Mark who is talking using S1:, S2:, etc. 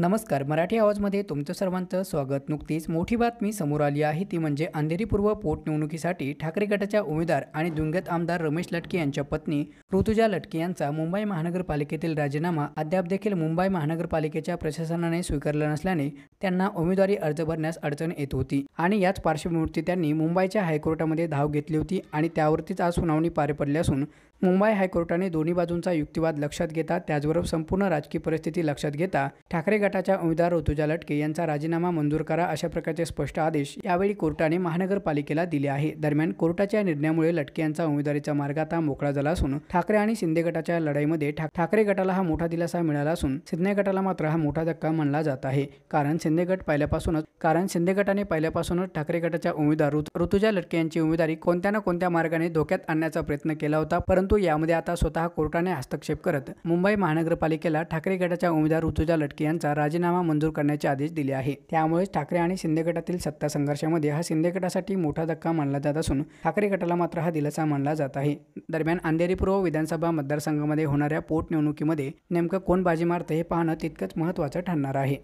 S1: नमस्कार मराठी आवाजमध्ये तुमचं सर्वांचं स्वागत. नुकतीच मोठी बातमी समोर आली आहे. ती म्हणजे अंधेरी पूर्व पोटनिवडणुकीसाठी ठाकरे गटाच्या उमेदवार आणि दुंगत आमदार रमेश लटके यांच्या पत्नी ऋतुजा लटके यांचा मुंबई महानगरपालिकेतील राजीनामा अद्याप देखील मुंबई महानगरपालिकेच्या प्रशासनाने स्वीकारला नसल्याने त्यांना उमेदवारी अर्ज भरण्यास अडचण येत होती. आणि याच पार्श्वभूमीवरती त्यांनी मुंबईच्या हायकोर्टामध्ये धाव घेतली होती आणि त्यावरतीच आज सुनावणी पार पडली असून मुंबई हायकोर्टाने दोन्ही बाजूंचा युक्तिवाद लक्षात घेता त्याचबरोबर संपूर्ण राजकीय परिस्थिती लक्षात घेता ठाकरे गटाच्या उमेदवार ऋतुजा लटके यांचा राजीनामा मंजूर करा अशा प्रकारचे स्पष्ट आदेश यावेळी कोर्टाने महानगरपालिकेला दिले आहे. दरम्यान कोर्टाच्या निर्णयामुळे लटके यांचा उमेदवारीचा मार्ग आता मोकळा झाला असून ठाकरे आणि शिंदे गटाच्या लढाईमध्ये ठा- ठाकरे गटाला हा मोठा दिलासा मिळाला असून शिंदे गटाला मात्र हा मोठा धक्का मानला जात आहे. कारण शिंदे गट पहिल्यापासूनच कारण शिंदे गटाने पहिल्यापासूनच ठाकरे गटाच्या उमेदवार ऋतुजा लटके यांची उमेदवारी कोणत्या ना कोणत्या मार्गाने धोक्यात आणण्याचा प्रयत्न केला होता परंतु यामध्ये आता स्वतः कोर्टाने हस्तक्षेप करत मुंबई महानगरपालिकेला ठाकरे गटाच्या उमेदवार ऋतुजा लटके यांचा राजीनामा मंजूर करण्याचे आदेश दिले आहे. त्यामुळे ठाकरे आणि शिंदे गटातील सत्ता संघर्षामध्ये हा शिंदे गटासाठी मोठा धक्का मानला जात असून ठाकरे गटाला मात्र हा दिलासा मानला जात आहे. दरम्यान अंधेरी पूर्व विधानसभा मतदारसंघामध्ये होणाऱ्या पोटनिवडणुकीमध्ये नेमकं कोण बाजी मारतं हे पाहणं तितकंच महत्त्वाचं ठरणार आहे.